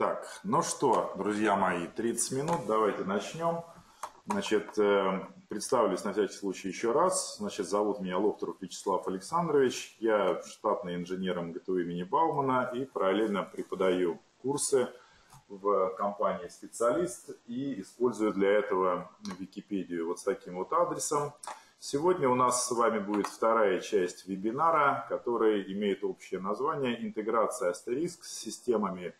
Так, ну что, друзья мои, 30 минут, давайте начнем. Значит, э, представлюсь на всякий случай еще раз. Значит, зовут меня Лохторов Вячеслав Александрович. Я штатный инженер МГТУ имени Баумана и параллельно преподаю курсы в компании «Специалист» и использую для этого Википедию вот с таким вот адресом. Сегодня у нас с вами будет вторая часть вебинара, который имеет общее название «Интеграция Астериск с системами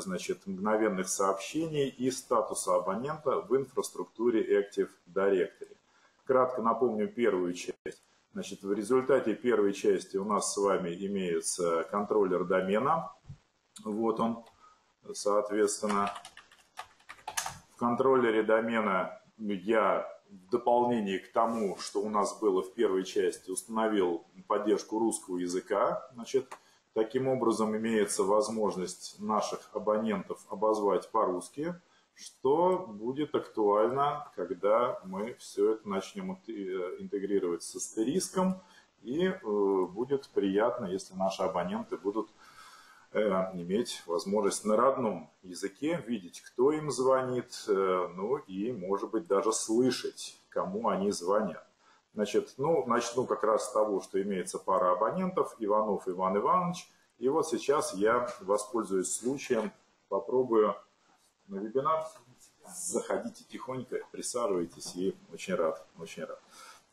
значит, мгновенных сообщений и статуса абонента в инфраструктуре Active Directory. Кратко напомню первую часть. Значит, в результате первой части у нас с вами имеется контроллер домена. Вот он, соответственно. В контроллере домена я в дополнение к тому, что у нас было в первой части, установил поддержку русского языка. Значит, Таким образом, имеется возможность наших абонентов обозвать по-русски, что будет актуально, когда мы все это начнем э, интегрировать с астериском, и э, будет приятно, если наши абоненты будут э, иметь возможность на родном языке видеть, кто им звонит, ну и, может быть, даже слышать, кому они звонят. Значит, ну, начну как раз с того, что имеется пара абонентов, Иванов Иван Иванович. И вот сейчас я воспользуюсь случаем, попробую на вебинар. Заходите тихонько, присаживайтесь и очень рад, очень рад.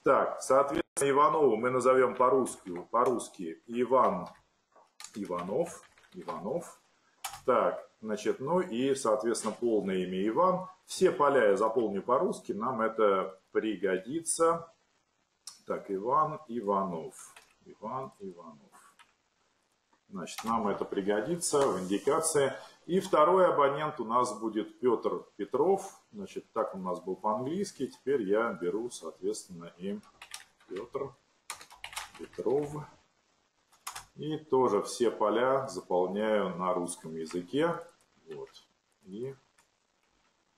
Так, соответственно, Иванову мы назовем по-русски, по-русски Иван Иванов, Иванов. Так, значит, ну и, соответственно, полное имя Иван. Все поля я заполню по-русски, нам это пригодится. Так, Иван Иванов. Иван Иванов. Значит, нам это пригодится в индикации. И второй абонент у нас будет Петр Петров. Значит, так у нас был по-английски. Теперь я беру, соответственно, и Петр Петров. И тоже все поля заполняю на русском языке. Вот. И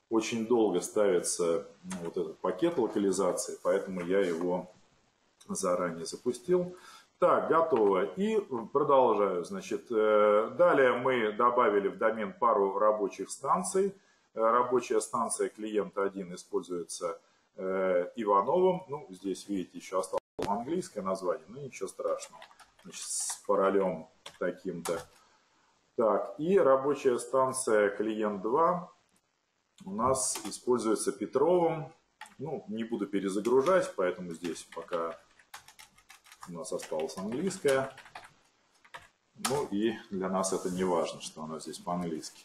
очень долго ставится ну, вот этот пакет локализации, поэтому я его заранее запустил. Так, готово. И продолжаю. Значит, э, далее мы добавили в домен пару рабочих станций. Э, рабочая станция клиента 1 используется э, Ивановым. Ну, здесь, видите, еще осталось английское название, но ничего страшного. Значит, с паролем таким-то. Так, и рабочая станция клиент 2 у нас используется Петровым. Ну, не буду перезагружать, поэтому здесь пока у нас осталось английское. Ну и для нас это не важно, что оно здесь по-английски.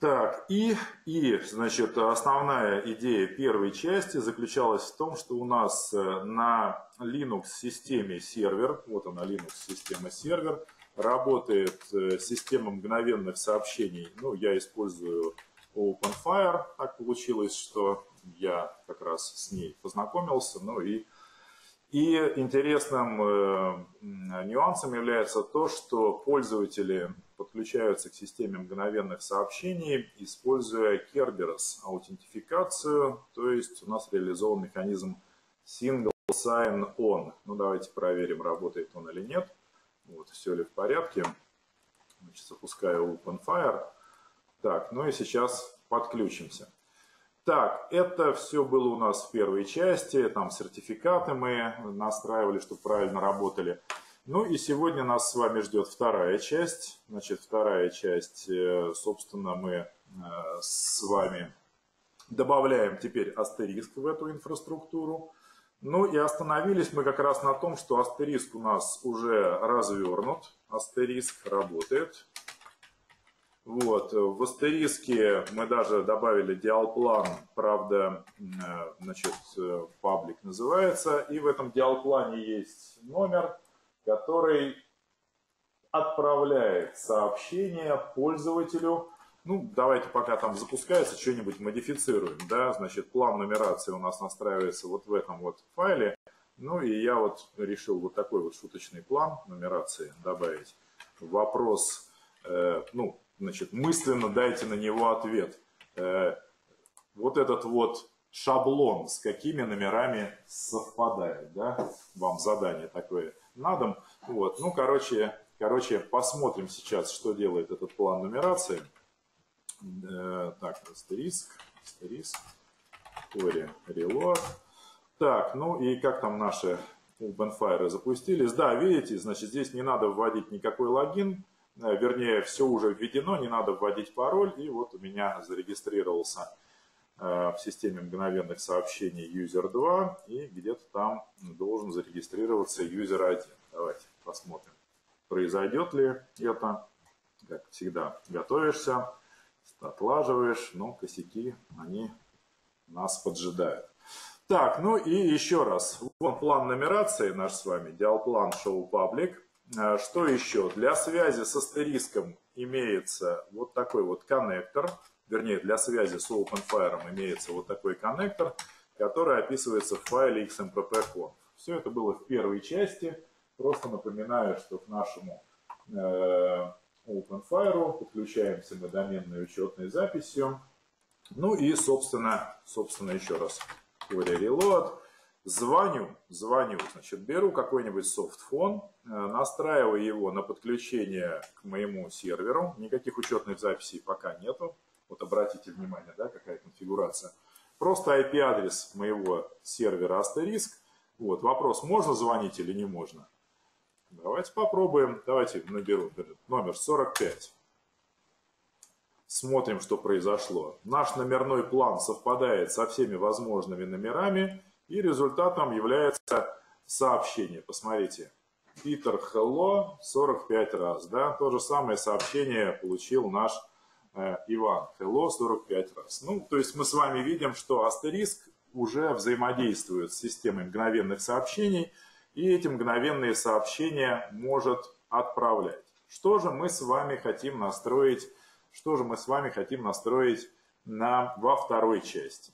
Так, и, и, значит, основная идея первой части заключалась в том, что у нас э, на Linux-системе сервер, вот она Linux-система сервер, работает э, система мгновенных сообщений. Ну, я использую OpenFire, так получилось, что я как раз с ней познакомился, ну и и интересным э, нюансом является то, что пользователи подключаются к системе мгновенных сообщений, используя Kerberos аутентификацию, то есть у нас реализован механизм Single Sign On. Ну давайте проверим, работает он или нет. Вот, все ли в порядке. Значит, запускаю OpenFire. Так, ну и сейчас подключимся. Так, это все было у нас в первой части, там сертификаты мы настраивали, чтобы правильно работали. Ну и сегодня нас с вами ждет вторая часть. Значит, вторая часть, э, собственно, мы э, с вами добавляем теперь астериск в эту инфраструктуру. Ну и остановились мы как раз на том, что астериск у нас уже развернут, астериск работает. Вот. В астериске мы даже добавили диалплан, правда, э, значит, э, паблик называется, и в этом диалплане есть номер, который отправляет сообщение пользователю. Ну, давайте пока там запускается, что-нибудь модифицируем, да, значит, план нумерации у нас настраивается вот в этом вот файле. Ну, и я вот решил вот такой вот шуточный план нумерации добавить. Вопрос, э, ну, значит, мысленно дайте на него ответ. Э, вот этот вот шаблон, с какими номерами совпадает, да, вам задание такое на дом. Вот, ну, короче, Короче, посмотрим сейчас, что делает этот план нумерации. Э, так, астериск, астериск, query, reload. Так, ну и как там наши Bonfire запустились? Да, видите, значит, здесь не надо вводить никакой логин, вернее, все уже введено, не надо вводить пароль, и вот у меня зарегистрировался э, в системе мгновенных сообщений user 2, и где-то там должен зарегистрироваться user 1. Давайте посмотрим, произойдет ли это. Как всегда, готовишься, отлаживаешь, но косяки, они нас поджидают. Так, ну и еще раз. Вот план нумерации наш с вами, диалплан show public. Э, что еще? Для связи с астериском имеется вот такой вот коннектор, вернее, для связи с OpenFire имеется вот такой коннектор, который описывается в файле xmpp.conf. Все это было в первой части. Просто напоминаю, что к нашему э, OpenFire подключаемся мы доменной учетной записью. Ну и, собственно, собственно, еще раз, query reload. Звоню, звоню, значит, беру какой-нибудь софтфон, э, настраиваю его на подключение к моему серверу. Никаких учетных записей пока нету. Вот обратите внимание, да, какая конфигурация. Просто IP-адрес моего сервера Asterisk. Вот, вопрос, можно звонить или не можно? Давайте попробуем. Давайте наберу номер 45. Смотрим, что произошло. Наш номерной план совпадает со всеми возможными номерами, и результатом является сообщение. Посмотрите. Питер Hello 45 раз. Да? То же самое сообщение получил наш э, Иван. Hello 45 раз. Ну, то есть мы с вами видим, что астериск уже взаимодействует с системой мгновенных сообщений, и эти мгновенные сообщения может отправлять. Что же мы с вами хотим настроить что же мы с вами хотим настроить на, во второй части?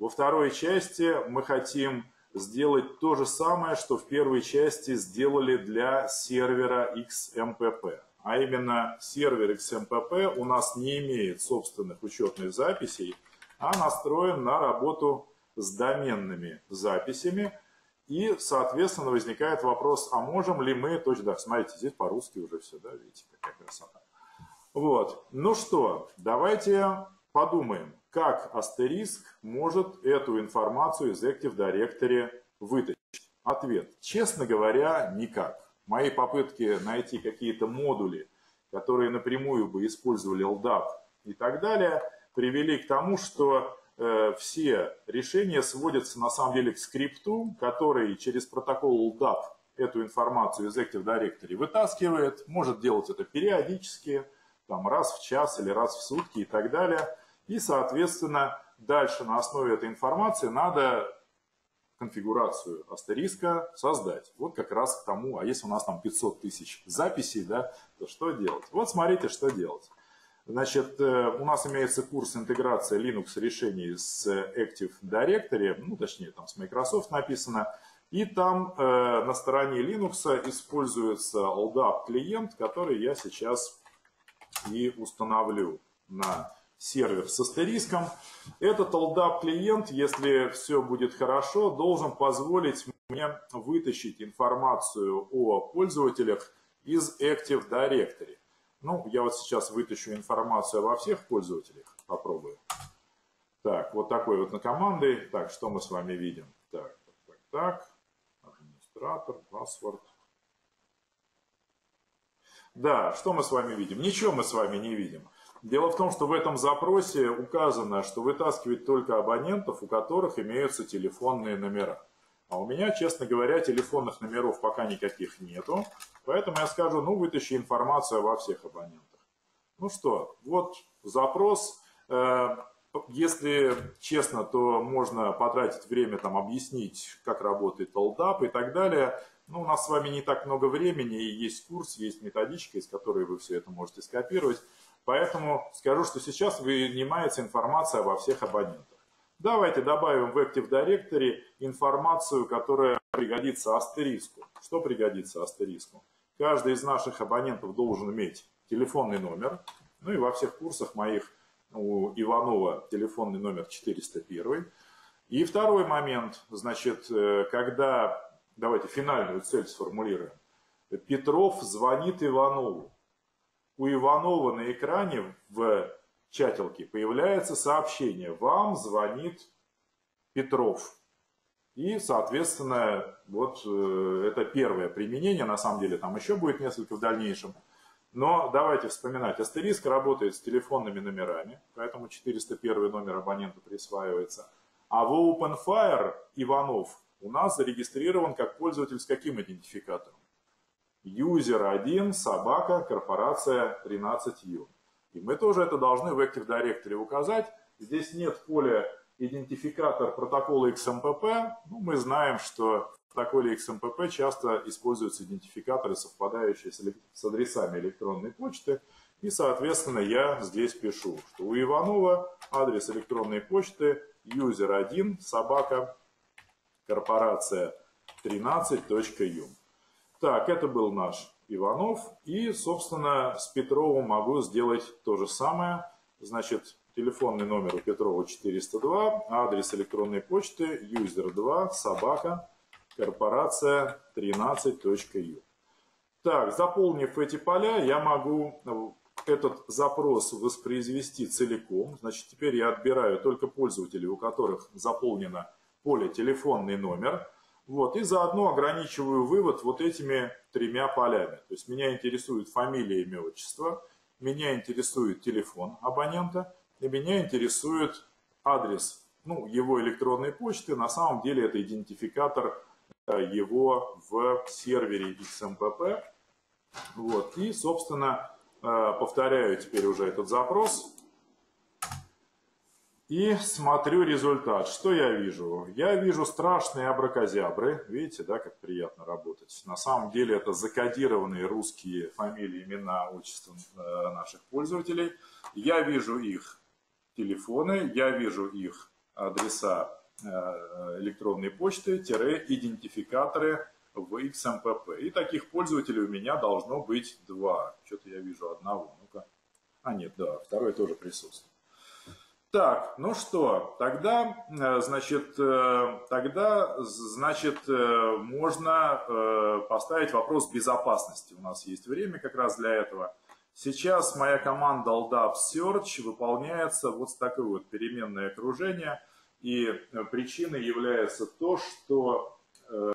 Во второй части мы хотим сделать то же самое, что в первой части сделали для сервера XMPP. А именно сервер XMPP у нас не имеет собственных учетных записей, а настроен на работу с доменными записями. И, соответственно, возникает вопрос, а можем ли мы, точно, да, смотрите, здесь по-русски уже все, да, видите, какая красота. Вот. Ну что, давайте подумаем, как астериск может эту информацию из Active Directory вытащить. Ответ. Честно говоря, никак. Мои попытки найти какие-то модули, которые напрямую бы использовали LDAP и так далее, привели к тому, что э, все решения сводятся на самом деле к скрипту, который через протокол LDAP эту информацию из Active Directory вытаскивает, может делать это периодически, там, раз в час или раз в сутки и так далее. И, соответственно, дальше на основе этой информации надо конфигурацию астериска создать. Вот как раз к тому, а если у нас там 500 тысяч записей, да, то что делать? Вот смотрите, что делать. Значит, э, у нас имеется курс интеграции Linux решений с Active Directory, ну, точнее, там с Microsoft написано. И там э, на стороне Linux используется LDAP клиент, который я сейчас и установлю на сервер с астериском. Этот LDAP клиент, если все будет хорошо, должен позволить мне вытащить информацию о пользователях из Active Directory. Ну, я вот сейчас вытащу информацию во всех пользователях. Попробую. Так, вот такой вот на команды. Так, что мы с вами видим? Так, так, так. Администратор, паспорт. Да, что мы с вами видим? Ничего мы с вами не видим. Дело в том, что в этом запросе указано, что вытаскивать только абонентов, у которых имеются телефонные номера. А у меня, честно говоря, телефонных номеров пока никаких нету. Поэтому я скажу, ну, вытащи информацию во всех абонентах. Ну что, вот запрос. Э, если честно, то можно потратить время, там, объяснить, как работает LDAP и так далее. Ну, у нас с вами не так много времени, и есть курс, есть методичка, из которой вы все это можете скопировать. Поэтому скажу, что сейчас вынимается информация обо всех абонентах. Давайте добавим в Active Directory информацию, которая пригодится астериску. Что пригодится астериску? Каждый из наших абонентов должен иметь телефонный номер. Ну и во всех курсах моих у Иванова телефонный номер 401. И второй момент, значит, э, когда давайте финальную цель сформулируем. Петров звонит Иванову. У Иванова на экране в чателке появляется сообщение «Вам звонит Петров». И, соответственно, вот э, это первое применение, на самом деле там еще будет несколько в дальнейшем. Но давайте вспоминать, астериск работает с телефонными номерами, поэтому 401 номер абоненту присваивается. А в OpenFire Иванов у нас зарегистрирован как пользователь с каким идентификатором? User1, собака, корпорация 13U. И мы тоже это должны в Active Directory указать. Здесь нет поля идентификатор протокола XMPP. Ну, мы знаем, что в протоколе XMPP часто используются идентификаторы, совпадающие с адресами электронной почты. И, соответственно, я здесь пишу, что у Иванова адрес электронной почты user1 собака корпорация 13.ю. Так, это был наш Иванов. И, собственно, с Петровым могу сделать то же самое. Значит, телефонный номер у Петрова 402, адрес электронной почты user2 собака корпорация 13.ю. Так, заполнив эти поля, я могу э, этот запрос воспроизвести целиком. Значит, теперь я отбираю только пользователей, у которых заполнено поле телефонный номер. Вот, и заодно ограничиваю вывод вот этими тремя полями. То есть меня интересует фамилия, имя, отчество, меня интересует телефон абонента, и меня интересует адрес ну, его электронной почты. На самом деле это идентификатор э, его в сервере XMPP. Вот. И, собственно, э, повторяю теперь уже этот запрос. И смотрю результат. Что я вижу? Я вижу страшные абракозябры. Видите, да, как приятно работать. На самом деле это закодированные русские фамилии, имена, отчества э, наших пользователей. Я вижу их телефоны, я вижу их адреса э, электронной почты, тире, идентификаторы в XMPP. И таких пользователей у меня должно быть два. Что-то я вижу одного. Ну-ка. А, нет, да, второй тоже присутствует. Так, ну что, тогда, э, значит, э, тогда, значит, можно поставить вопрос безопасности. У нас есть время как раз для этого. Сейчас моя команда LDAP Search выполняется вот с такой вот переменное окружение. И э, причиной является то, что э,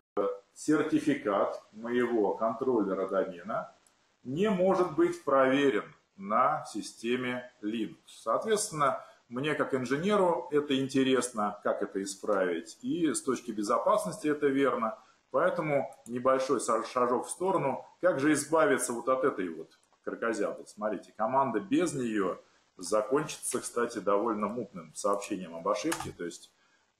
сертификат моего контроллера домена не может быть проверен на системе Linux. Соответственно, мне как инженеру это интересно, как это исправить. И с точки безопасности это верно. Поэтому небольшой шажок в сторону. Как же избавиться вот от этой вот крокозябл. Смотрите, команда без нее закончится, кстати, довольно мутным сообщением об ошибке. То есть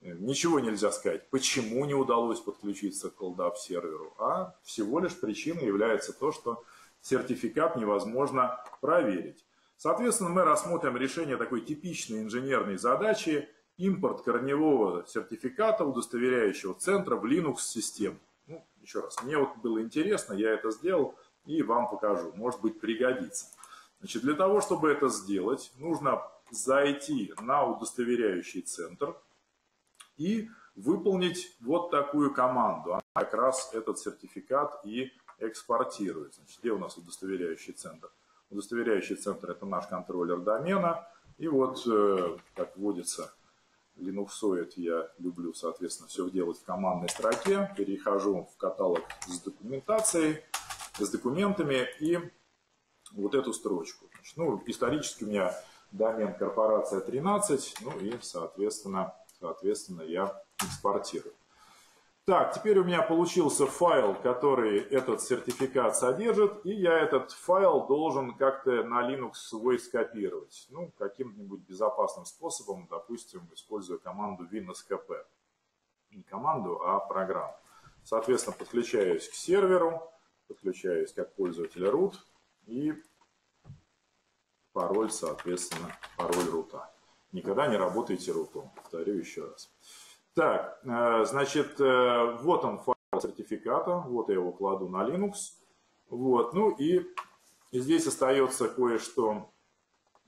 э, ничего нельзя сказать, почему не удалось подключиться к ColdUp серверу, а всего лишь причиной является то, что сертификат невозможно проверить. Соответственно, мы рассмотрим решение такой типичной инженерной задачи импорт корневого сертификата, удостоверяющего центра в Linux-систему. Ну, еще раз, мне вот было интересно, я это сделал и вам покажу. Может быть пригодится. Значит, для того, чтобы это сделать, нужно зайти на удостоверяющий центр и выполнить вот такую команду. Она как раз этот сертификат и экспортирует. Значит, где у нас удостоверяющий центр? Удостоверяющий центр – это наш контроллер домена. И вот, э, как вводится Linuxoid, я люблю, соответственно, все делать в командной строке. Перехожу в каталог с документацией с документами и вот эту строчку. Значит, ну, исторически у меня домен корпорация 13, ну и, соответственно, соответственно, я экспортирую. Так, теперь у меня получился файл, который этот сертификат содержит, и я этот файл должен как-то на Linux свой скопировать. Ну, каким-нибудь безопасным способом, допустим, используя команду winskp. Не команду, а программу. Соответственно, подключаюсь к серверу, подключаюсь как пользователь root и пароль, соответственно, пароль рута. Никогда не работайте рутом, повторю еще раз. Так, э, значит, э, вот он файл сертификата, вот я его кладу на Linux. Вот, ну и здесь остается кое-что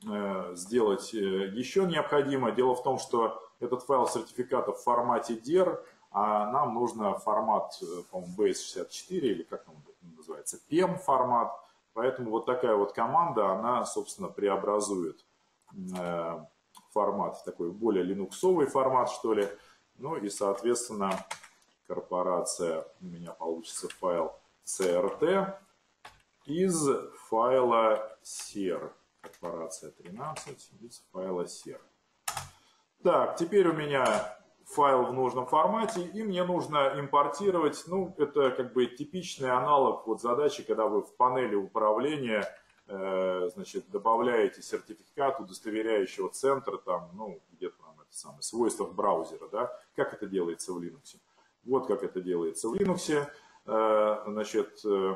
э, сделать еще необходимо. Дело в том, что этот файл сертификата в формате DIR, а нам нужно формат, по-моему, Base64 или как он называется, PEM формат. Поэтому вот такая вот команда, она, собственно, преобразует формат, такой более линуксовый формат, что ли. Ну и, соответственно, корпорация, у меня получится файл CRT из файла SER. Корпорация 13 из файла SER. Так, теперь у меня файл в нужном формате, и мне нужно импортировать, ну, это как бы типичный аналог вот задачи, когда вы в панели управления, э, значит, добавляете сертификат удостоверяющего центра, там, ну, где-то самое, свойства браузера, да, как это делается в Linux. Вот как это делается в Linux, э, значит, э,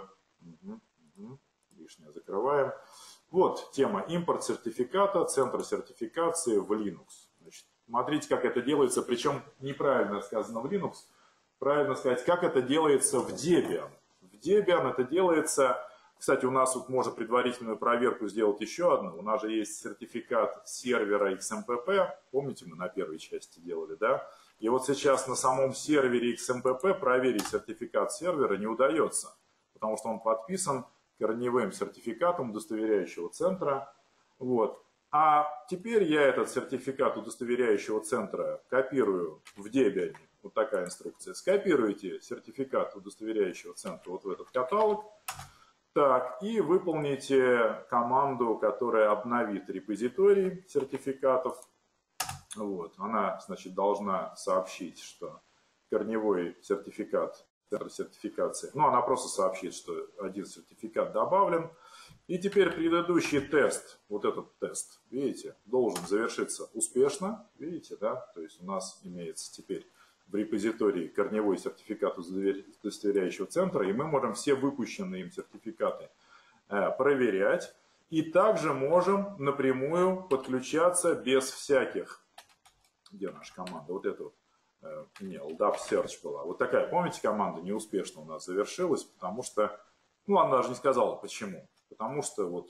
лишнее закрываем. Вот тема импорт сертификата, центр сертификации в Linux. Смотрите, как это делается, причем неправильно сказано в Linux. Правильно сказать, как это делается в Debian. В Debian это делается... Кстати, у нас тут можно предварительную проверку сделать еще одну. У нас же есть сертификат сервера XMPP. Помните, мы на первой части делали, да? И вот сейчас на самом сервере XMPP проверить сертификат сервера не удается, потому что он подписан корневым сертификатом удостоверяющего центра. Вот. А теперь я этот сертификат удостоверяющего центра копирую в Debian. Вот такая инструкция. Скопируйте сертификат удостоверяющего центра вот в этот каталог. Так, и выполните команду, которая обновит репозиторий сертификатов. Вот, она, значит, должна сообщить, что корневой сертификат, сертификации, ну, она просто сообщит, что один сертификат добавлен, и теперь предыдущий тест, вот этот тест, видите, должен завершиться успешно, видите, да, то есть у нас имеется теперь в репозитории корневой сертификат удостоверяющего центра, и мы можем все выпущенные им сертификаты э, проверять, и также можем напрямую подключаться без всяких, где наша команда, вот эта вот, э, не, LDAP Search была, вот такая, помните, команда неуспешно у нас завершилась, потому что, ну, она даже не сказала почему, Потому что вот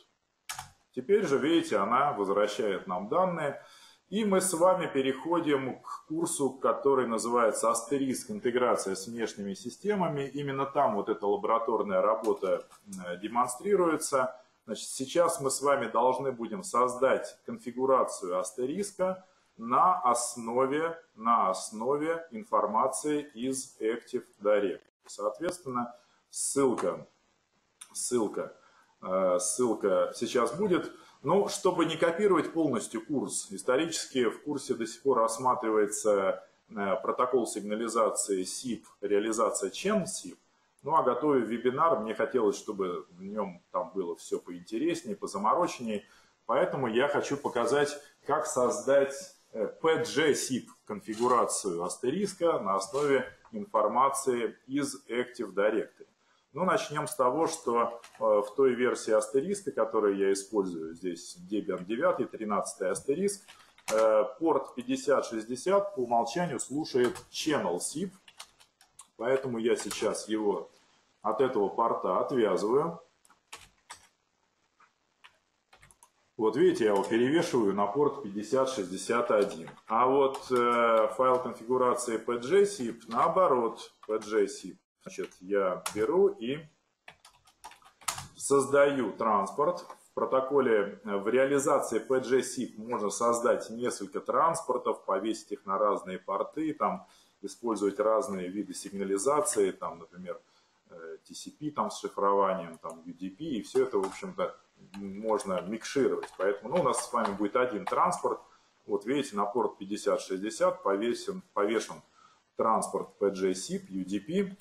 теперь же, видите, она возвращает нам данные. И мы с вами переходим к курсу, который называется «Астериск. Интеграция с внешними системами». Именно там вот эта лабораторная работа э, демонстрируется. Значит, сейчас мы с вами должны будем создать конфигурацию астериска на основе, на основе информации из Active Direct. Соответственно, ссылка, ссылка Э, ссылка сейчас будет. Ну, чтобы не копировать полностью курс, исторически в курсе до сих пор рассматривается э, протокол сигнализации SIP, реализация чем SIP. Ну, а готовя вебинар, мне хотелось, чтобы в нем там было все поинтереснее, позамороченнее. Поэтому я хочу показать, как создать PG-SIP э, конфигурацию астериска на основе информации из Active Directory. Ну, начнем с того, что э, в той версии астериска, которую я использую, здесь Debian 9, 13 астериск, э, порт 5060 по умолчанию слушает Channel SIP, поэтому я сейчас его от этого порта отвязываю. Вот видите, я его перевешиваю на порт 5061. А вот э, файл конфигурации PGSIP наоборот, PGSIP Значит, я беру и создаю транспорт. В протоколе э, в реализации PGSIP можно создать несколько транспортов, повесить их на разные порты, там, использовать разные виды сигнализации, там, например, э, TCP там, с шифрованием, там, UDP, и все это, в общем-то, можно микшировать. Поэтому ну, у нас с вами будет один транспорт. Вот видите, на порт 5060 повесен, повешен транспорт PGSIP, UDP,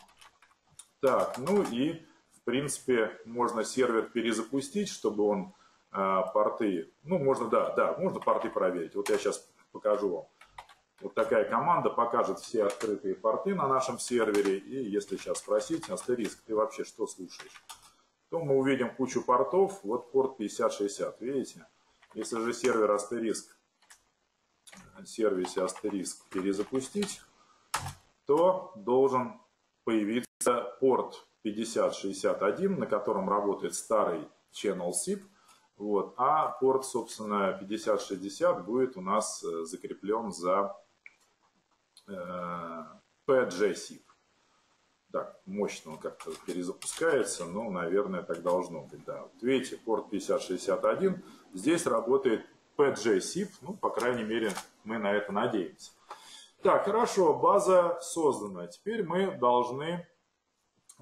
так, ну и, в принципе, можно сервер перезапустить, чтобы он э, порты, ну, можно, да, да, можно порты проверить. Вот я сейчас покажу вам. Вот такая команда покажет все открытые порты на нашем сервере. И если сейчас спросить, Астериск, ты вообще что слушаешь? То мы увидим кучу портов. Вот порт 5060, видите? Если же сервер Астериск, сервисе Астериск перезапустить, то должен появиться порт 5061, на котором работает старый channel SIP, вот, а порт, собственно, 5060 будет у нас э, закреплен за э, PGSIP. Так, мощно он как-то перезапускается, но, наверное, так должно быть, да. Вот видите, порт 5061, здесь работает PGSIP, ну, по крайней мере, мы на это надеемся. Так, хорошо, база создана. Теперь мы должны,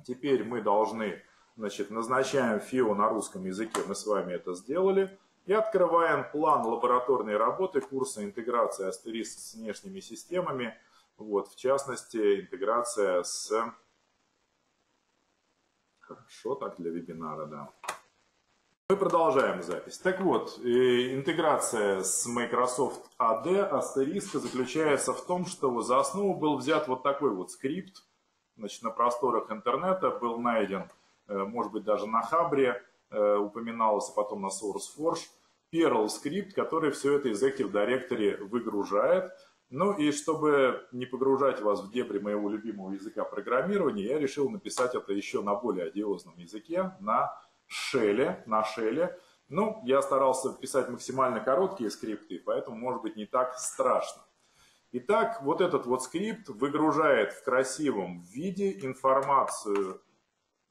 теперь мы должны, значит, назначаем ФИО на русском языке, мы с вами это сделали. И открываем план лабораторной работы курса интеграции астериска с внешними системами. Вот, в частности, интеграция с... Хорошо, так для вебинара, да. Мы продолжаем запись. Так вот, интеграция с Microsoft AD астериска заключается в том, что за основу был взят вот такой вот скрипт. Значит, на просторах интернета был найден, э, может быть, даже на Хабре, э, упоминался потом на SourceForge, Perl скрипт, который все это из Active Directory выгружает. Ну и чтобы не погружать вас в дебри моего любимого языка программирования, я решил написать это еще на более одиозном языке, на шеле, на шеле. Ну, я старался писать максимально короткие скрипты, поэтому, может быть, не так страшно. Итак, вот этот вот скрипт выгружает в красивом виде информацию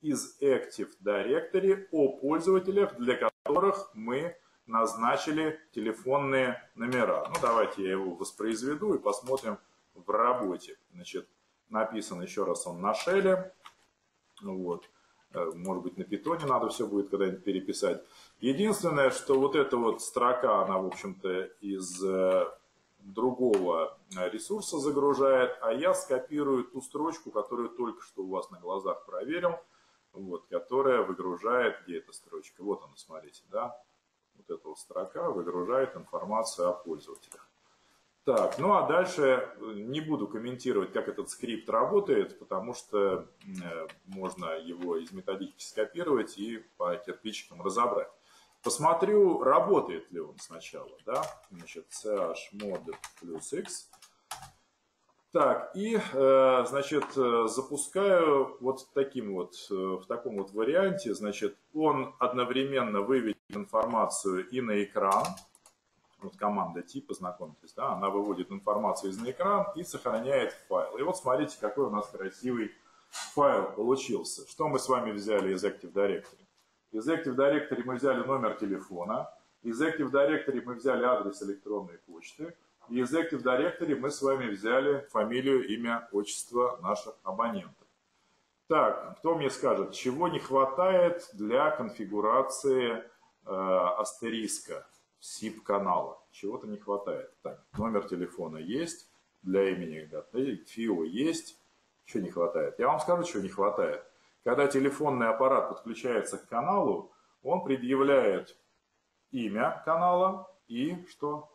из Active Directory о пользователях, для которых мы назначили телефонные номера. Ну, давайте я его воспроизведу и посмотрим в работе. Значит, написан еще раз он на шеле. Вот. Э, может быть, на питоне надо все будет когда-нибудь переписать. Единственное, что вот эта вот строка, она, в общем-то, из э, другого ресурса загружает, а я скопирую ту строчку, которую только что у вас на глазах проверил, вот, которая выгружает, где эта строчка, вот она, смотрите, да, вот эта вот строка выгружает информацию о пользователях. Так, ну а дальше э, не буду комментировать, как этот скрипт работает, потому что э, можно его из методички скопировать и по кирпичикам разобрать. Посмотрю, работает ли он сначала, да, значит, chmod плюс x. Так, и, э, значит, запускаю вот таким вот, в таком вот варианте, значит, он одновременно выведет информацию и на экран, вот команда типа, знакомьтесь, да, она выводит информацию из на экран и сохраняет файл. И вот смотрите, какой у нас красивый файл получился. Что мы с вами взяли из Active Directory? Из Active Directory мы взяли номер телефона, из Active Directory мы взяли адрес электронной почты, и из Active Directory мы с вами взяли фамилию, имя, отчество наших абонентов. Так, кто мне скажет, чего не хватает для конфигурации э, астериска? SIP-канала. Чего-то не хватает. Так, номер телефона есть, для имени ФИО есть. Что не хватает? Я вам скажу, чего не хватает. Когда телефонный аппарат подключается к каналу, он предъявляет имя канала и что?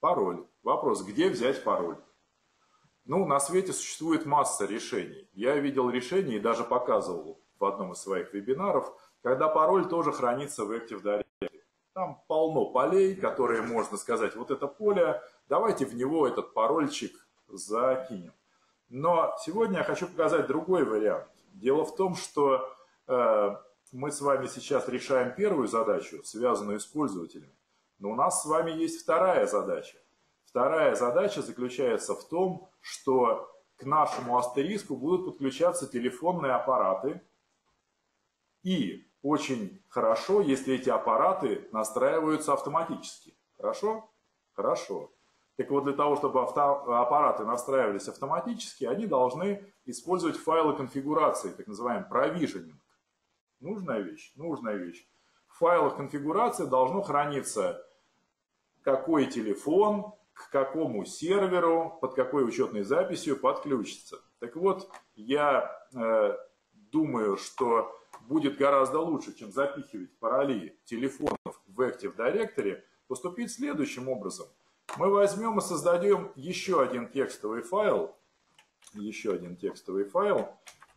Пароль. Вопрос, где взять пароль? Ну, на свете существует масса решений. Я видел решение и даже показывал в одном из своих вебинаров, когда пароль тоже хранится в Active Directory. Там полно полей, которые можно сказать, вот это поле, давайте в него этот парольчик закинем. Но сегодня я хочу показать другой вариант. Дело в том, что э, мы с вами сейчас решаем первую задачу, связанную с пользователями. Но у нас с вами есть вторая задача. Вторая задача заключается в том, что к нашему астериску будут подключаться телефонные аппараты. И очень хорошо, если эти аппараты настраиваются автоматически. Хорошо? Хорошо. Так вот, для того, чтобы авто, аппараты настраивались автоматически, они должны использовать файлы конфигурации, так называемый провиженинг. Нужная вещь? Нужная вещь. В файлах конфигурации должно храниться какой телефон, к какому серверу, под какой учетной записью подключится. Так вот, я э, думаю, что будет гораздо лучше, чем запихивать пароли телефонов в Active Directory, поступить следующим образом. Мы возьмем и создадим еще один текстовый файл, еще один текстовый файл,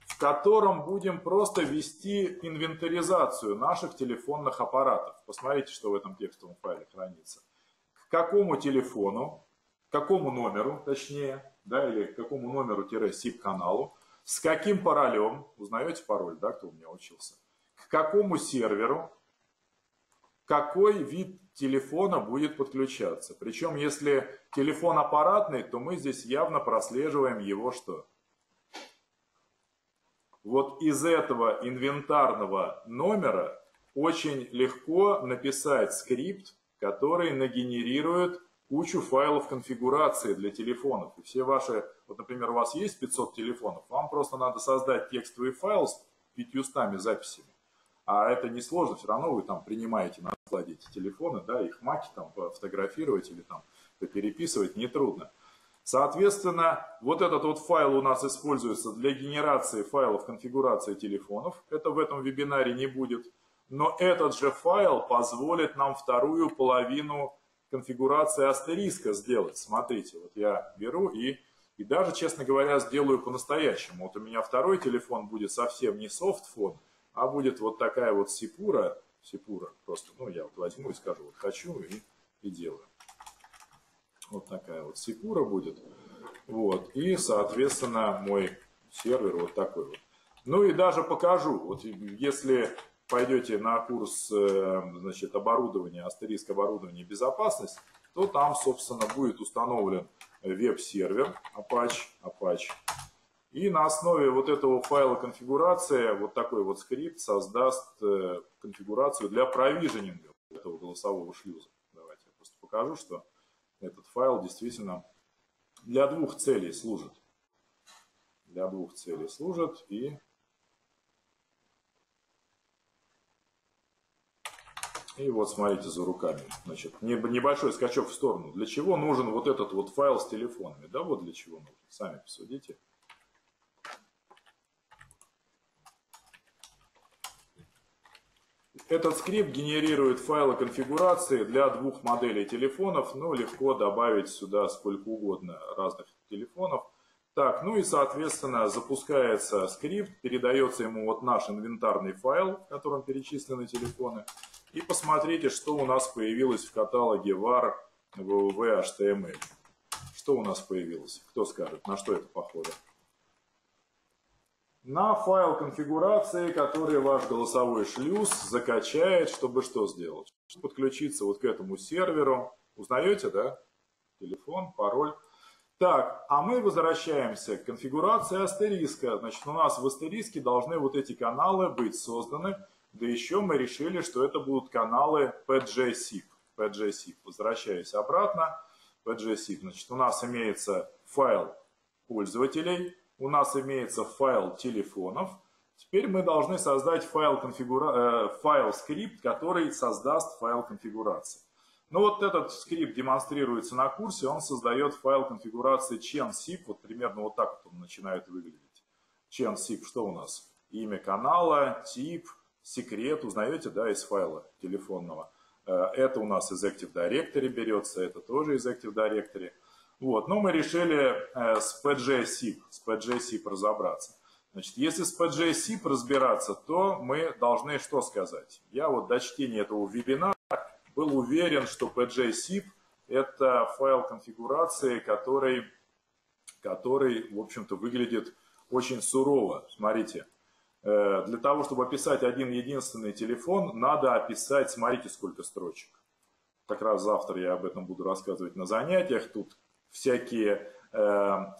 в котором будем просто вести инвентаризацию наших телефонных аппаратов. Посмотрите, что в этом текстовом файле хранится. К какому телефону, к какому номеру, точнее, да, или к какому номеру-SIP-каналу с каким паролем, узнаете пароль, да, кто у меня учился, к какому серверу, какой вид телефона будет подключаться. Причем, если телефон аппаратный, то мы здесь явно прослеживаем его что? вот из этого инвентарного номера очень легко написать скрипт, который нагенерирует кучу файлов конфигурации для телефонов. И все ваши, вот, например, у вас есть 500 телефонов, вам просто надо создать текстовый файл с 500 записями. А это не сложно, все равно вы там принимаете на складе эти телефоны, да, их маки там фотографировать или там переписывать нетрудно. Соответственно, вот этот вот файл у нас используется для генерации файлов конфигурации телефонов. Это в этом вебинаре не будет. Но этот же файл позволит нам вторую половину конфигурации астериска сделать. Смотрите, вот я беру и, и даже, честно говоря, сделаю по-настоящему. Вот у меня второй телефон будет совсем не софтфон, а будет вот такая вот сипура. Сипура просто, ну, я вот возьму и скажу, вот хочу и, и делаю. Вот такая вот сипура будет. Вот. И, соответственно, мой сервер вот такой вот. Ну и даже покажу. Вот если пойдете на курс э, значит, оборудования, астериск оборудования безопасность, то там, собственно, будет установлен веб-сервер Apache, Apache. И на основе вот этого файла конфигурации вот такой вот скрипт создаст э, конфигурацию для провиженинга этого голосового шлюза. Давайте я просто покажу, что этот файл действительно для двух целей служит. Для двух целей служит и И вот смотрите за руками. Значит, небольшой скачок в сторону. Для чего нужен вот этот вот файл с телефонами? Да, вот для чего нужен. Сами посудите. Этот скрипт генерирует файлы конфигурации для двух моделей телефонов. Ну, легко добавить сюда сколько угодно разных телефонов. Так, ну и, соответственно, запускается скрипт, передается ему вот наш инвентарный файл, в котором перечислены телефоны. И посмотрите, что у нас появилось в каталоге var www html. Что у нас появилось? Кто скажет, на что это похоже? на файл конфигурации, который ваш голосовой шлюз закачает, чтобы что сделать? Подключиться вот к этому серверу. Узнаете, да? Телефон, пароль. Так, а мы возвращаемся к конфигурации астериска. Значит, у нас в астериске должны вот эти каналы быть созданы. Да еще мы решили, что это будут каналы PGSIP. PGSIP. Возвращаюсь обратно. PGSIP. Значит, у нас имеется файл пользователей, у нас имеется файл телефонов. Теперь мы должны создать файл, конфигура... э, файл скрипт, который создаст файл конфигурации. Ну вот этот скрипт демонстрируется на курсе, он создает файл конфигурации ChainSIP, вот примерно вот так вот он начинает выглядеть. ChainSIP, что у нас? Имя канала, тип, секрет, узнаете, да, из файла телефонного. Э, это у нас из Active Directory берется, это тоже из Active Directory. Вот. Но мы решили э, с PGSIP, с PGSIP разобраться. Значит, если с PGSIP разбираться, то мы должны что сказать? Я вот до чтения этого вебинара был уверен, что PGSIP это файл конфигурации, который, который в общем-то, выглядит очень сурово. Смотрите, для того, чтобы описать один единственный телефон, надо описать, смотрите, сколько строчек. Как раз завтра я об этом буду рассказывать на занятиях. Тут всякие э,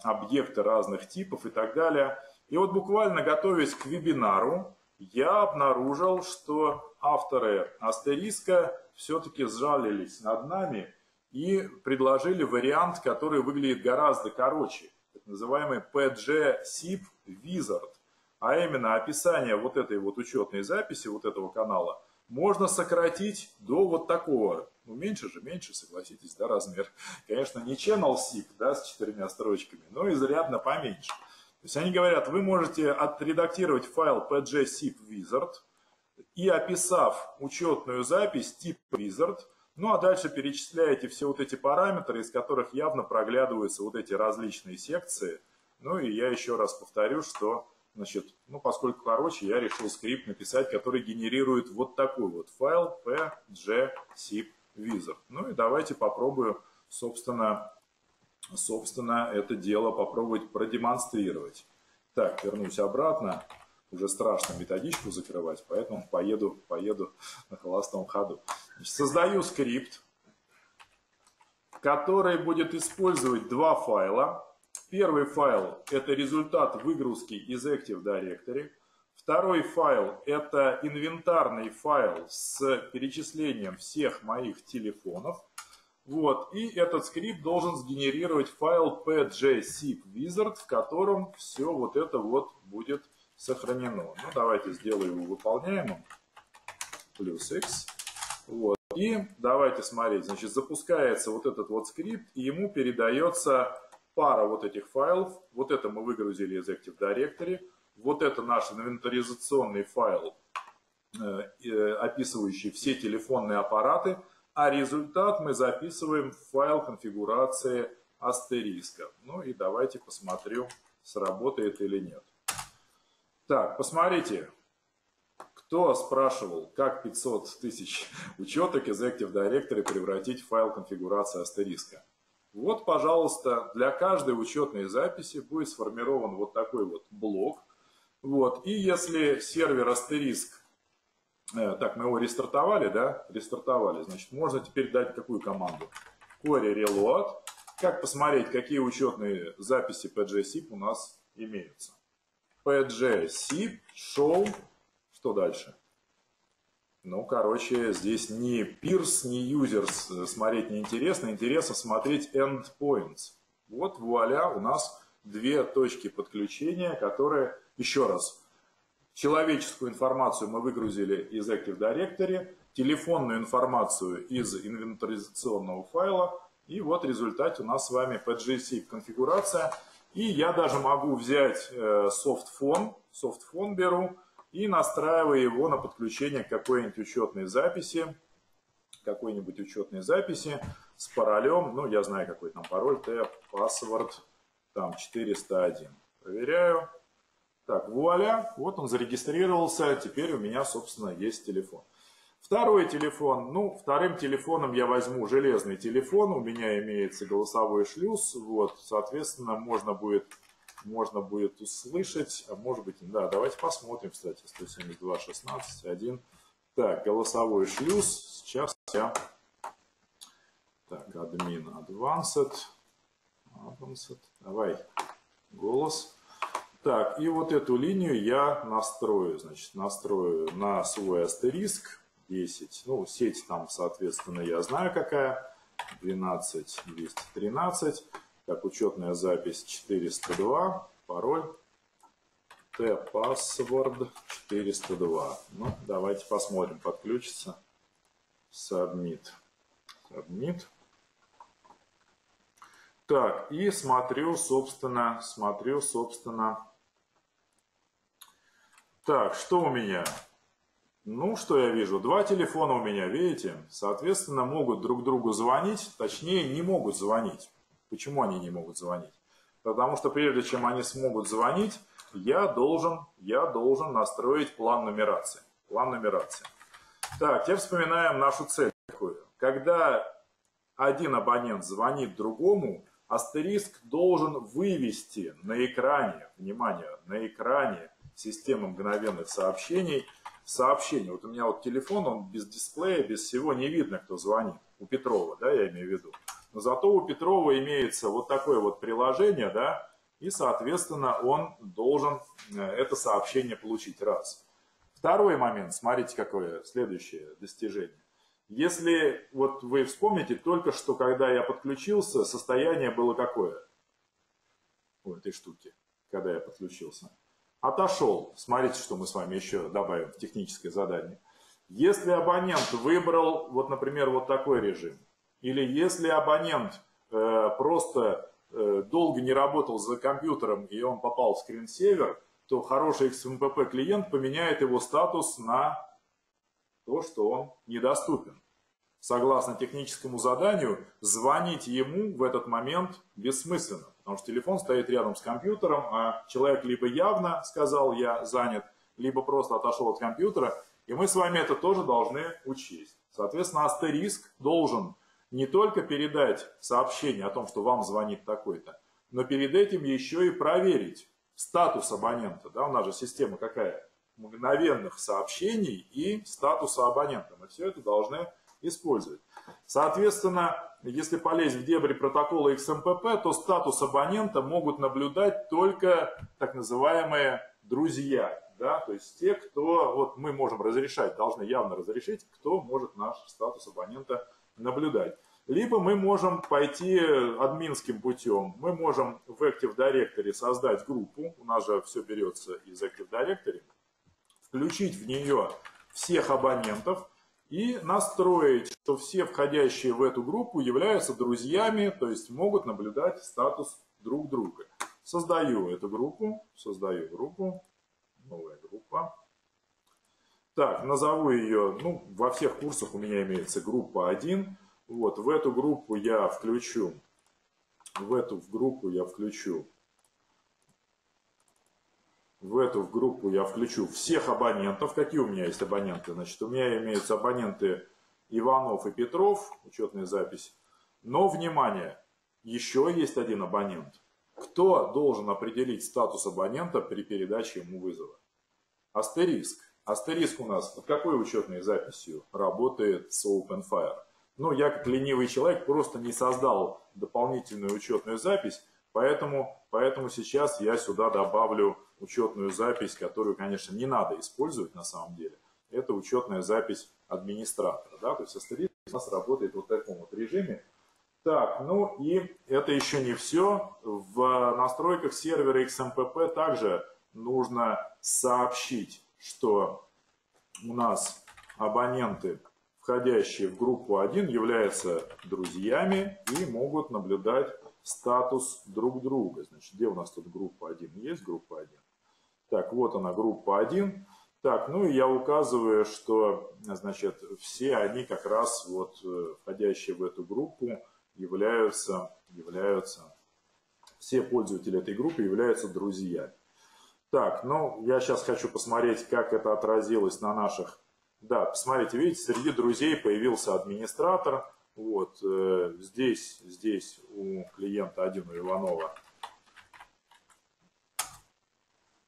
объекты разных типов и так далее. И вот буквально готовясь к вебинару, я обнаружил, что авторы Астериска все-таки сжалились над нами и предложили вариант, который выглядит гораздо короче, так называемый PG-SIP Wizard, а именно описание вот этой вот учетной записи, вот этого канала, можно сократить до вот такого ну, меньше же, меньше, согласитесь, да, размер. Конечно, не channel SIP, да, с четырьмя строчками, но изрядно поменьше. То есть они говорят, вы можете отредактировать файл pg-zip wizard и описав учетную запись тип wizard, ну а дальше перечисляете все вот эти параметры, из которых явно проглядываются вот эти различные секции. Ну и я еще раз повторю, что, значит, ну поскольку короче, я решил скрипт написать, который генерирует вот такой вот файл pg-zip. Ну и давайте попробую, собственно, собственно, это дело попробовать продемонстрировать. Так, вернусь обратно. Уже страшно методичку закрывать, поэтому поеду, поеду на холостом ходу. Создаю скрипт, который будет использовать два файла. Первый файл – это результат выгрузки из Active Directory. Второй файл – это инвентарный файл с перечислением всех моих телефонов. Вот. И этот скрипт должен сгенерировать файл pgzip-wizard, в котором все вот это вот будет сохранено. Ну, давайте сделаю его выполняемым. Плюс x. Вот. И давайте смотреть. Значит, запускается вот этот вот скрипт, и ему передается пара вот этих файлов. Вот это мы выгрузили из Active Directory. Вот это наш инвентаризационный файл, э, э, описывающий все телефонные аппараты – а результат мы записываем в файл конфигурации астериска. Ну и давайте посмотрю, сработает или нет. Так, посмотрите, кто спрашивал, как 500 тысяч учеток из Active Directory превратить в файл конфигурации астериска. Вот, пожалуйста, для каждой учетной записи будет сформирован вот такой вот блок. Вот. И если сервер астериск Э, так, мы его рестартовали, да? Рестартовали. Значит, можно теперь дать какую команду? Query reload. Как посмотреть, какие учетные записи PGSIP у нас имеются? PGSIP show. Что дальше? Ну, короче, здесь ни peers, ни users смотреть не интересно. Смотреть endpoints. Вот вуаля, у нас две точки подключения, которые, еще раз, Человеческую информацию мы выгрузили из Active Directory, телефонную информацию из инвентаризационного файла, и вот в результате у нас с вами PGC конфигурация. И я даже могу взять софтфон, софтфон беру и настраиваю его на подключение к какой-нибудь учетной записи, какой-нибудь учетной записи с паролем, ну я знаю какой там пароль, T, password, там 401. Проверяю. Так, вуаля, вот он зарегистрировался, теперь у меня, собственно, есть телефон. Второй телефон, ну, вторым телефоном я возьму железный телефон, у меня имеется голосовой шлюз, вот, соответственно, можно будет, можно будет услышать, а может быть, да, давайте посмотрим, кстати, 172, 16, 1. Так, голосовой шлюз, сейчас я, так, админ, advanced, advanced, давай, голос, так, и вот эту линию я настрою, значит, настрою на свой астериск 10. Ну, сеть там, соответственно, я знаю какая. 12, 213. Так, учетная запись 402. Пароль. T-password 402. Ну, давайте посмотрим, подключится. Submit. Submit. Так, и смотрю, собственно, смотрю, собственно, так, что у меня? Ну, что я вижу? Два телефона у меня, видите? Соответственно, могут друг другу звонить, точнее, не могут звонить. Почему они не могут звонить? Потому что прежде чем они смогут звонить, я должен, я должен настроить план нумерации. План нумерации. Так, теперь вспоминаем нашу цель такую. Когда один абонент звонит другому, астериск должен вывести на экране, внимание, на экране системы мгновенных сообщений. Сообщение. Вот у меня вот телефон, он без дисплея, без всего не видно, кто звонит. У Петрова, да, я имею в виду. Но зато у Петрова имеется вот такое вот приложение, да, и, соответственно, он должен э, это сообщение получить. Раз. Второй момент, смотрите, какое следующее достижение. Если вот вы вспомните, только что, когда я подключился, состояние было какое? У этой штуки, когда я подключился отошел. Смотрите, что мы с вами еще добавим в техническое задание. Если абонент выбрал, вот, например, вот такой режим, или если абонент э, просто э, долго не работал за компьютером и он попал в скринсейвер, то хороший XMPP клиент поменяет его статус на то, что он недоступен. Согласно техническому заданию, звонить ему в этот момент бессмысленно. Потому что телефон стоит рядом с компьютером, а человек либо явно сказал «я занят», либо просто отошел от компьютера, и мы с вами это тоже должны учесть. Соответственно, астериск должен не только передать сообщение о том, что вам звонит такой-то, но перед этим еще и проверить статус абонента. Да, у нас же система какая? Мгновенных сообщений и статуса абонента. Мы все это должны использовать. Соответственно, если полезть в дебри протокола XMPP, то статус абонента могут наблюдать только так называемые друзья. Да? То есть те, кто, вот мы можем разрешать, должны явно разрешить, кто может наш статус абонента наблюдать. Либо мы можем пойти админским путем. Мы можем в Active Directory создать группу, у нас же все берется из Active Directory, включить в нее всех абонентов и настроить, что все входящие в эту группу являются друзьями, то есть могут наблюдать статус друг друга. Создаю эту группу, создаю группу, новая группа. Так, назову ее, ну, во всех курсах у меня имеется группа 1. Вот, в эту группу я включу, в эту в группу я включу, в эту в группу я включу всех абонентов. Какие у меня есть абоненты? Значит, у меня имеются абоненты Иванов и Петров, учетная запись. Но, внимание, еще есть один абонент. Кто должен определить статус абонента при передаче ему вызова? Астериск. Астериск у нас под какой учетной записью работает с OpenFire? Ну, я как ленивый человек просто не создал дополнительную учетную запись, поэтому, поэтому сейчас я сюда добавлю учетную запись, которую, конечно, не надо использовать на самом деле. Это учетная запись администратора. Да? То есть астериск у нас работает в таком вот режиме. Так, ну и это еще не все. В настройках сервера XMPP также нужно сообщить, что у нас абоненты входящие в группу 1, являются друзьями и могут наблюдать статус друг друга. Значит, где у нас тут группа 1? Есть группа 1? Так, вот она, группа 1. Так, ну и я указываю, что, значит, все они как раз вот э, входящие в эту группу являются, являются, все пользователи этой группы являются друзьями. Так, ну я сейчас хочу посмотреть, как это отразилось на наших да, посмотрите, видите, среди друзей появился администратор. Вот э, здесь, здесь у клиента один у Иванова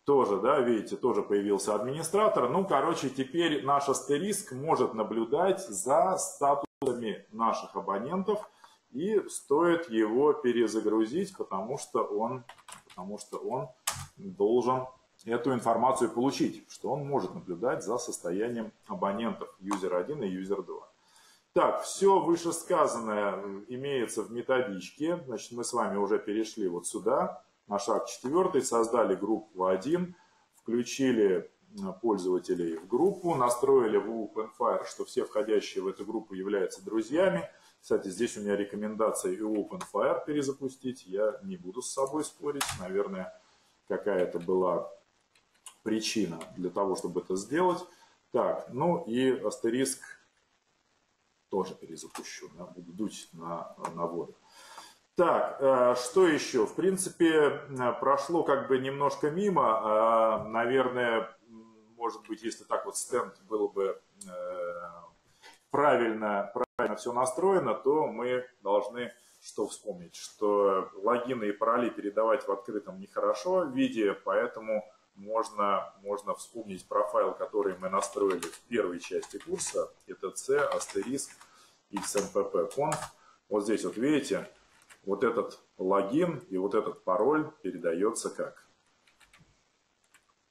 тоже, да, видите, тоже появился администратор. Ну, короче, теперь наш астериск может наблюдать за статусами наших абонентов и стоит его перезагрузить, потому что он, потому что он должен эту информацию получить, что он может наблюдать за состоянием абонентов юзер 1 и юзер 2. Так, все вышесказанное имеется в методичке. Значит, мы с вами уже перешли вот сюда, на шаг 4, создали группу 1, включили пользователей в группу, настроили в OpenFire, что все входящие в эту группу являются друзьями. Кстати, здесь у меня рекомендация и OpenFire перезапустить. Я не буду с собой спорить. Наверное, какая-то была причина для того, чтобы это сделать. Так, ну и астериск тоже перезапущу, да, буду дуть на, на воду. Так, э, что еще? В принципе, прошло как бы немножко мимо. А, наверное, может быть, если так вот стенд было бы э, правильно, правильно все настроено, то мы должны что вспомнить, что логины и пароли передавать в открытом нехорошо виде, поэтому можно, можно вспомнить профайл, который мы настроили в первой части курса, etc, asterisk, xmpp.conf. Вот здесь вот видите, вот этот логин и вот этот пароль передается как?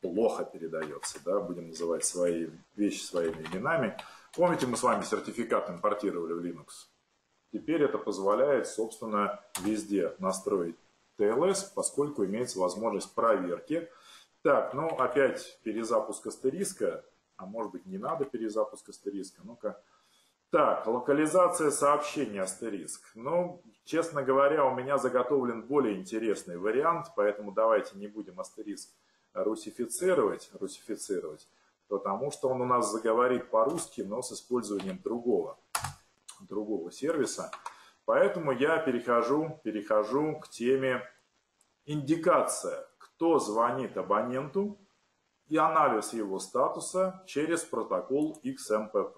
Плохо передается, да, будем называть свои вещи своими именами. Помните, мы с вами сертификат импортировали в Linux? Теперь это позволяет, собственно, везде настроить TLS, поскольку имеется возможность проверки, так, ну опять перезапуск астериска. А может быть не надо перезапуск астериска. Ну-ка. Так, локализация сообщения астериск. Ну, честно говоря, у меня заготовлен более интересный вариант, поэтому давайте не будем астериск русифицировать, русифицировать, потому что он у нас заговорит по-русски, но с использованием другого, другого сервиса. Поэтому я перехожу, перехожу к теме индикация кто звонит абоненту и анализ его статуса через протокол XMPP.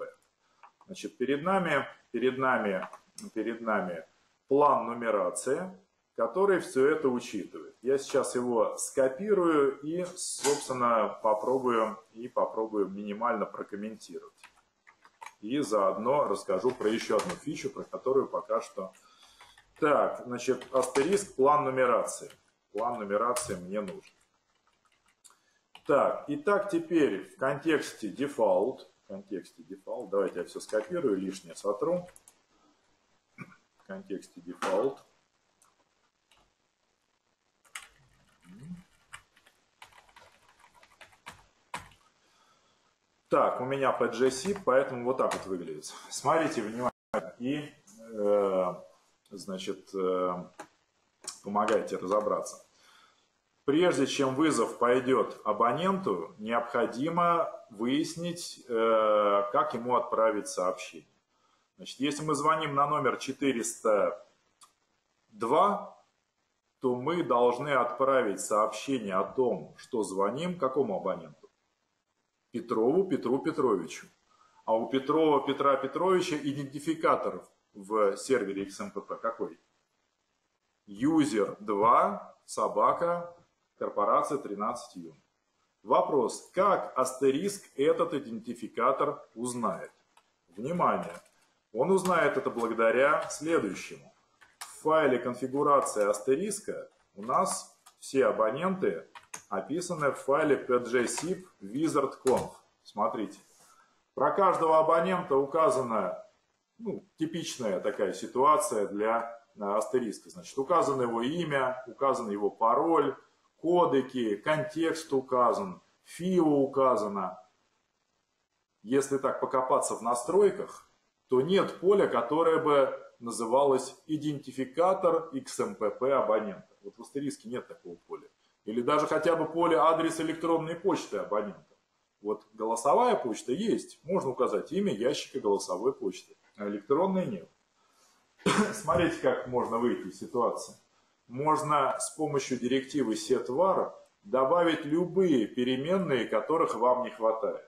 Значит, перед нами, перед нами, перед нами план нумерации, который все это учитывает. Я сейчас его скопирую и, собственно, попробую, и попробую минимально прокомментировать. и заодно расскажу про еще одну фичу, про которую пока что... Так, значит, астериск, план нумерации. План нумерации мне нужен. Так, итак, теперь в контексте default, в контексте default, давайте я все скопирую, лишнее сотру. В контексте default. Так, у меня PGSIP, поэтому вот так вот выглядит. Смотрите внимательно и, э, значит, э, помогайте разобраться. Прежде чем вызов пойдет абоненту, необходимо выяснить, э, как ему отправить сообщение. Значит, если мы звоним на номер 402, то мы должны отправить сообщение о том, что звоним, какому абоненту? Петрову Петру Петровичу. А у Петрова Петра Петровича идентификатор в сервере XMPP какой? User 2, собака, корпорация 13 юн. Вопрос, как астериск этот идентификатор узнает? Внимание! Он узнает это благодаря следующему. В файле конфигурация астериска у нас все абоненты описаны в файле pgsip wizard.conf. Смотрите. Про каждого абонента указана ну, типичная такая ситуация для э, астериска. Значит, указано его имя, указан его пароль, кодеки, контекст указан, FIO указано. Если так покопаться в настройках, то нет поля, которое бы называлось идентификатор XMPP абонента. Вот в астериске нет такого поля. Или даже хотя бы поле адрес электронной почты абонента. Вот голосовая почта есть. Можно указать имя ящика голосовой почты. А электронной нет. Смотрите, как можно выйти из ситуации. Можно с помощью директивы setVar добавить любые переменные, которых вам не хватает.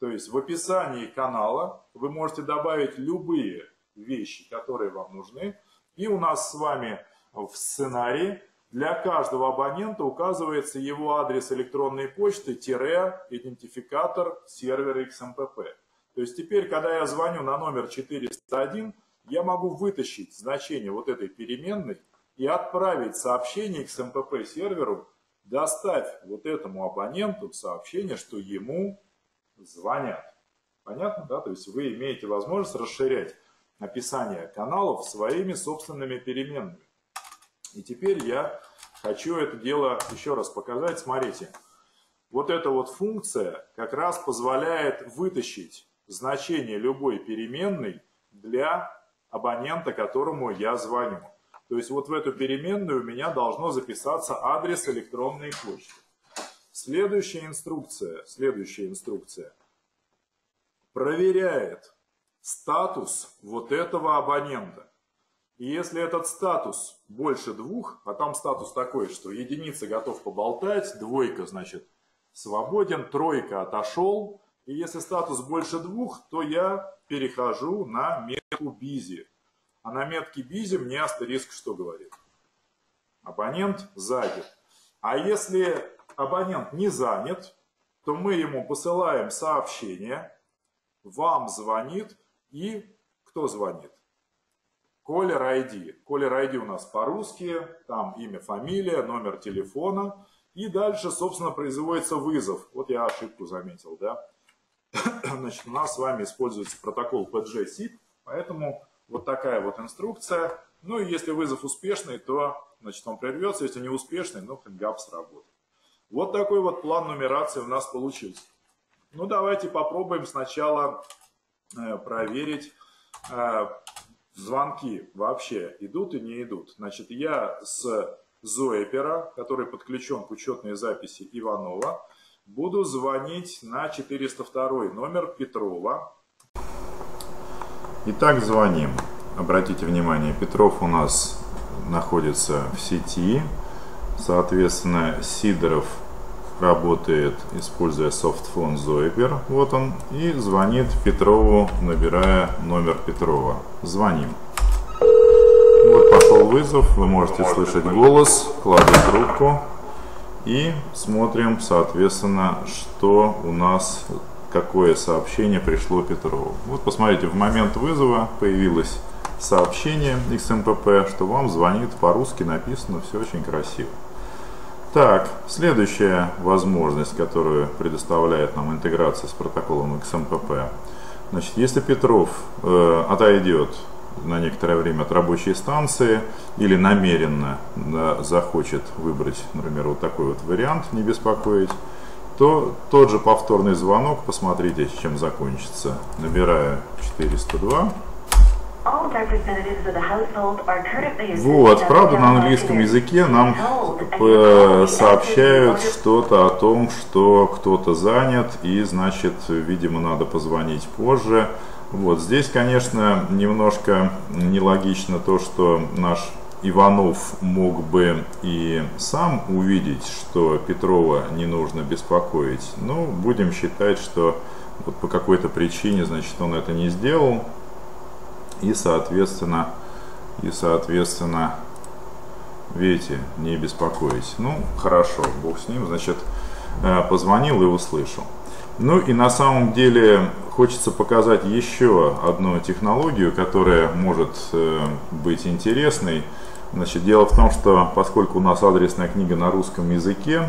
То есть в описании канала вы можете добавить любые вещи, которые вам нужны. И у нас с вами в сценарии для каждого абонента указывается его адрес электронной почты идентификатор сервера XMPP. То есть теперь, когда я звоню на номер 401, я могу вытащить значение вот этой переменной и отправить сообщение XMPP серверу, доставь вот этому абоненту сообщение, что ему звонят. Понятно, да? То есть вы имеете возможность расширять описание каналов своими собственными переменными. И теперь я хочу это дело еще раз показать. Смотрите, вот эта вот функция как раз позволяет вытащить значение любой переменной для абонента, которому я звоню. То есть вот в эту переменную у меня должно записаться адрес электронной почты. Следующая инструкция, следующая инструкция проверяет статус вот этого абонента. И если этот статус больше двух, а там статус такой, что единица готов поболтать, двойка, значит, свободен, тройка отошел, и если статус больше двух, то я перехожу на метку бизи. А на метке бизи мне астериск что говорит? Абонент занят. А если абонент не занят, то мы ему посылаем сообщение, вам звонит и кто звонит? Колер ID. Колер ID у нас по-русски, там имя, фамилия, номер телефона. И дальше, собственно, производится вызов. Вот я ошибку заметил, да. Значит, у нас с вами используется протокол PG-SIP, поэтому вот такая вот инструкция. Ну и если вызов успешный, то значит, он прервется. Если не успешный, ну, хэнгап сработает. Вот такой вот план нумерации у нас получился. Ну, давайте попробуем сначала э, проверить э, звонки вообще идут и не идут. Значит, я с Зоэпера, который подключен к учетной записи Иванова, буду звонить на 402 номер Петрова. Итак, звоним. Обратите внимание, Петров у нас находится в сети. Соответственно, Сидоров работает, используя софтфон Zoiper. Вот он. И звонит Петрову, набирая номер Петрова. Звоним. Вот пошел вызов. Вы можете слышать голос. Кладу трубку. И смотрим, соответственно, что у нас какое сообщение пришло Петрову. Вот посмотрите, в момент вызова появилось сообщение XMPP, что вам звонит по-русски, написано все очень красиво. Так, следующая возможность, которую предоставляет нам интеграция с протоколом XMPP. Значит, если Петров э, отойдет на некоторое время от рабочей станции или намеренно да, захочет выбрать, например, вот такой вот вариант, не беспокоить, то тот же повторный звонок, посмотрите, чем закончится. Набираю 402. Вот, правда, на английском языке нам сообщают что-то о том, что кто-то занят, и, значит, видимо, надо позвонить позже. Вот здесь, конечно, немножко нелогично то, что наш Иванов мог бы и сам увидеть, что Петрова не нужно беспокоить. Но будем считать, что вот по какой-то причине, значит, он это не сделал. И, соответственно, и, соответственно, видите, не беспокоить. Ну, хорошо, бог с ним, значит, э, позвонил и услышал. Ну и на самом деле хочется показать еще одну технологию, которая может э, быть интересной. Значит, дело в том, что поскольку у нас адресная книга на русском языке,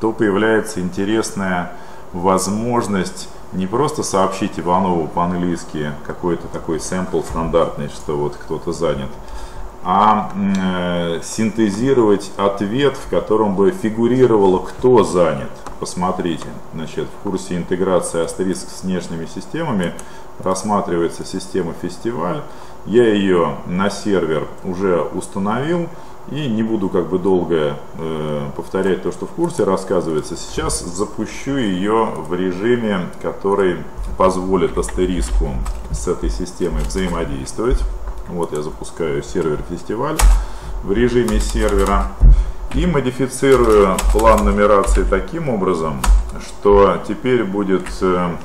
то появляется интересная возможность не просто сообщить Иванову по-английски какой-то такой сэмпл стандартный, что вот кто-то занят, а э, синтезировать ответ, в котором бы фигурировало, кто занят. Посмотрите, значит, в курсе интеграции астериск с внешними системами рассматривается система фестиваль. Я ее на сервер уже установил и не буду как бы долго э, повторять то, что в курсе рассказывается. Сейчас запущу ее в режиме, который позволит астериску с этой системой взаимодействовать. Вот я запускаю сервер фестиваль в режиме сервера и модифицирую план нумерации таким образом, что теперь будет э,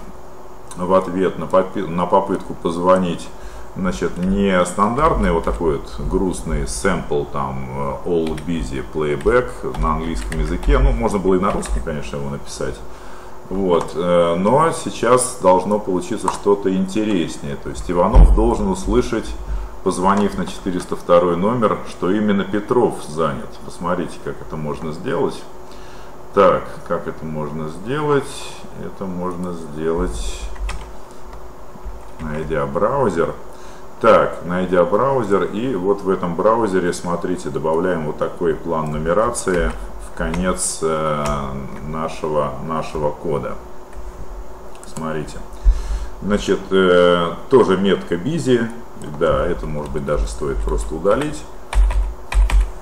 в ответ на, на попытку позвонить значит, не стандартный вот такой вот грустный сэмпл там э, all busy playback на английском языке, ну можно было и на русском, конечно, его написать, вот, э, но сейчас должно получиться что-то интереснее, то есть Иванов должен услышать позвонив на 402 номер, что именно Петров занят. Посмотрите, как это можно сделать. Так, как это можно сделать? Это можно сделать, найдя браузер. Так, найдя браузер, и вот в этом браузере, смотрите, добавляем вот такой план нумерации в конец э, нашего, нашего кода. Смотрите. Значит, э, тоже метка busy, да, это может быть даже стоит просто удалить.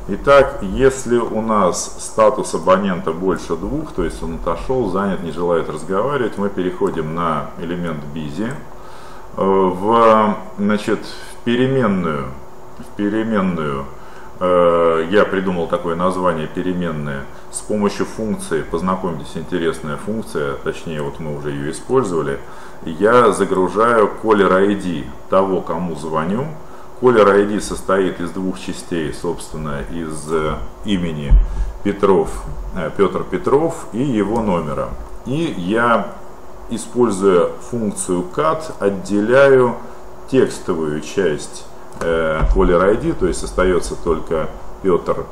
Итак, если у нас статус абонента больше двух, то есть он отошел, занят, не желает разговаривать, мы переходим на элемент busy. Э, в, значит, в переменную, в переменную э, я придумал такое название переменная с помощью функции, познакомьтесь, интересная функция, точнее вот мы уже ее использовали, я загружаю caller ID того, кому звоню. Caller ID состоит из двух частей, собственно, из э, имени Петров, Петр Петров и его номера. И я, используя функцию cut, отделяю текстовую часть э, caller ID, то есть остается только Петр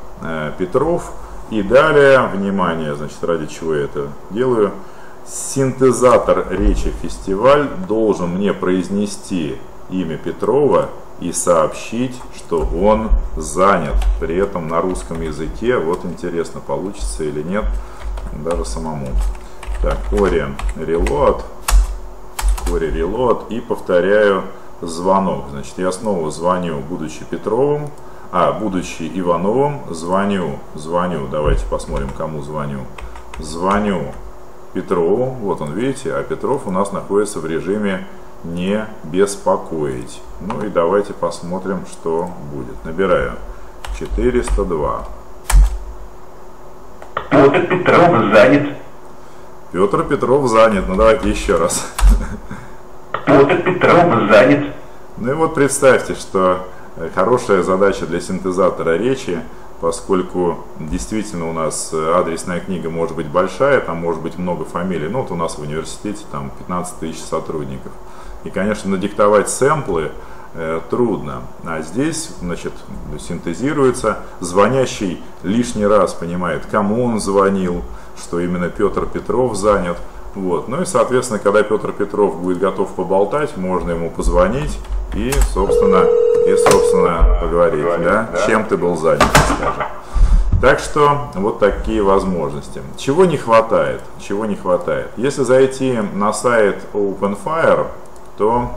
Петров. И далее, внимание, значит, ради чего я это делаю – синтезатор речи фестиваль должен мне произнести имя Петрова и сообщить, что он занят. При этом на русском языке, вот интересно, получится или нет, даже самому. Так, Ори Reload, Ори Reload и повторяю звонок. Значит, я снова звоню, будучи Петровым, а, будучи Ивановым, звоню, звоню, давайте посмотрим, кому звоню. Звоню Петрову, вот он видите, а Петров у нас находится в режиме не беспокоить. Ну и давайте посмотрим, что будет. Набираю 402. Петр Петров занят. Петр Петров занят. Ну давайте еще раз. Петр Петров занят. Ну и вот представьте, что хорошая задача для синтезатора речи, поскольку действительно у нас адресная книга может быть большая, там может быть много фамилий. Ну вот у нас в университете там 15 тысяч сотрудников. И, конечно, надиктовать сэмплы э, трудно. А здесь, значит, синтезируется, звонящий лишний раз понимает, кому он звонил, что именно Петр Петров занят. Вот. Ну и, соответственно, когда Петр Петров будет готов поболтать, можно ему позвонить и, собственно, и, собственно поговорить, да? да? чем ты был занят, скажем. Так что вот такие возможности. Чего не хватает? Чего не хватает? Если зайти на сайт OpenFire, то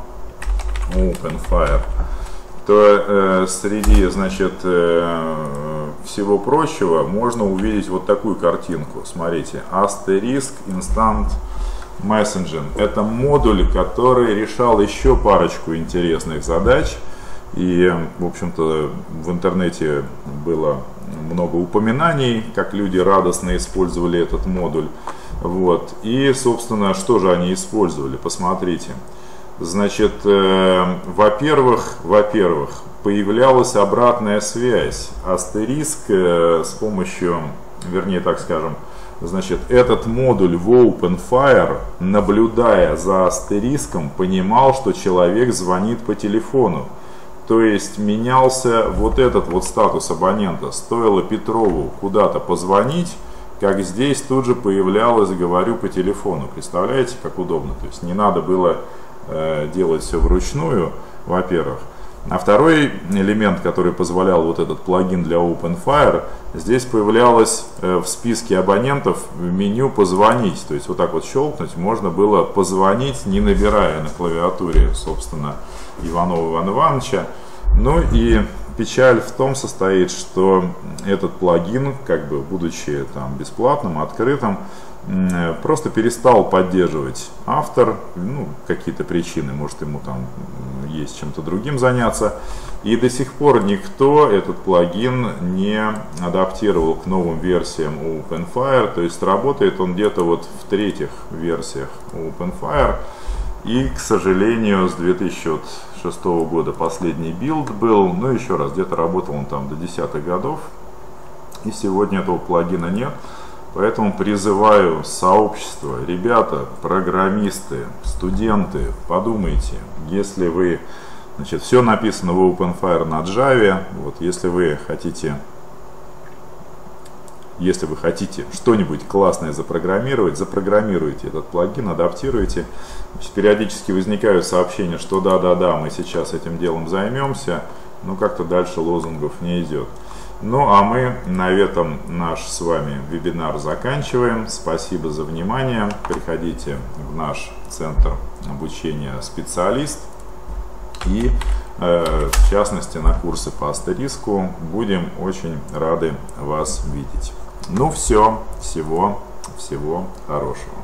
OpenFire, то э, среди, значит, э, всего прочего можно увидеть вот такую картинку. Смотрите, Asterisk Instant Messaging. Это модуль, который решал еще парочку интересных задач. И, в общем-то, в интернете было много упоминаний, как люди радостно использовали этот модуль. Вот. И, собственно, что же они использовали? Посмотрите. Значит, э, во-первых, во-первых, появлялась обратная связь. Астериск э, с помощью, вернее, так скажем, значит, этот модуль в OpenFire, наблюдая за астериском, понимал, что человек звонит по телефону. То есть менялся вот этот вот статус абонента. Стоило Петрову куда-то позвонить, как здесь тут же появлялось «говорю по телефону». Представляете, как удобно? То есть не надо было э, делать все вручную, во-первых. А второй элемент, который позволял вот этот плагин для OpenFire, здесь появлялось э, в списке абонентов меню «Позвонить». То есть вот так вот щелкнуть, можно было позвонить, не набирая на клавиатуре, собственно, Иванова Ивана Ивановича. Ну и печаль в том состоит, что этот плагин, как бы будучи там бесплатным, открытым, просто перестал поддерживать автор, ну, какие-то причины, может ему там есть чем-то другим заняться. И до сих пор никто этот плагин не адаптировал к новым версиям OpenFire, то есть работает он где-то вот в третьих версиях OpenFire. И, к сожалению, с 2006 года последний build был, ну еще раз, где-то работал он там до десятых годов, и сегодня этого плагина нет. Поэтому призываю сообщество, ребята, программисты, студенты, подумайте, если вы, значит, все написано в OpenFire на Java, вот, если вы хотите, если вы хотите что-нибудь классное запрограммировать, запрограммируйте этот плагин, адаптируйте. Значит, периодически возникают сообщения, что да-да-да, мы сейчас этим делом займемся, но как-то дальше лозунгов не идет. Ну а мы на этом наш с вами вебинар заканчиваем. Спасибо за внимание. Приходите в наш центр обучения специалист и э, в частности на курсы по астериску. Будем очень рады вас видеть. Ну все, всего, всего хорошего.